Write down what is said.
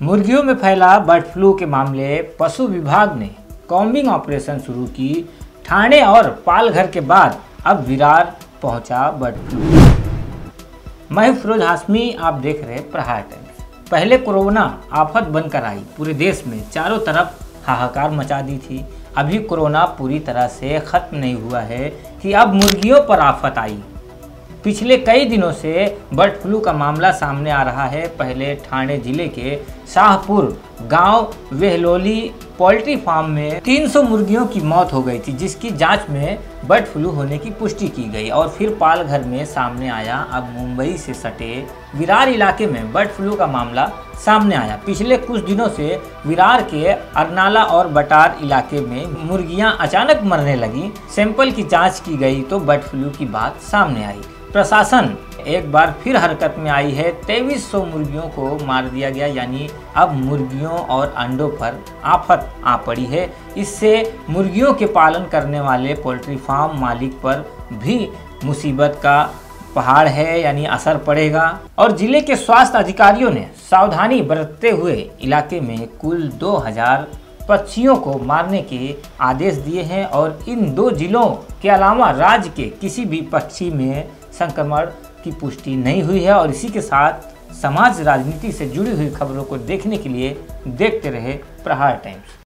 मुर्गियों में फैला बर्ड फ्लू के मामले पशु विभाग ने कॉम्बिंग ऑपरेशन शुरू की। ठाणे और पालघर के बाद अब विरार पहुँचा बर्ड फ्लू। मैं फिरोज हाशमी आप देख रहे प्रहार टाइम्स पहले कोरोना आफत बनकर आई। पूरे देश में चारों तरफ़ हाहाकार मचा दी थी। अभी कोरोना पूरी तरह से ख़त्म नहीं हुआ है कि अब मुर्गियों पर आफत आई। पिछले कई दिनों से बर्ड फ्लू का मामला सामने आ रहा है। पहले ठाणे ज़िले के शाहपुर गाँव वेहलोली पोल्ट्री फार्म में 300 मुर्गियों की मौत हो गई थी, जिसकी जाँच में बर्ड फ्लू होने की पुष्टि की गई और फिर पालघर में सामने आया। अब मुंबई से सटे विरार इलाके में बर्ड फ्लू का मामला सामने आया। पिछले कुछ दिनों से विरार के अरनाला और बटार इलाके में मुर्गियाँ अचानक मरने लगी। सैंपल की जाँच की गई तो बर्ड फ्लू की बात सामने आई। प्रशासन एक बार फिर हरकत में आई है। तेईस मुर्गियों को मार दिया गया, यानी अब मुर्गियों और अंडों पर आफत आ पड़ी है। इससे मुर्गियों के पालन करने वाले पोल्ट्री फार्म मालिक पर भी मुसीबत का पहाड़ है, यानी असर पड़ेगा। और ज़िले के स्वास्थ्य अधिकारियों ने सावधानी बरतते हुए इलाके में कुल 2000 पक्षियों को मारने के आदेश दिए हैं और इन दो जिलों के अलावा राज्य के किसी भी पक्षी में संक्रमण की पुष्टि नहीं हुई है और इसी के साथ समाज राजनीति से जुड़ी हुई खबरों को देखने के लिए देखते रहे प्रहार टाइम्स।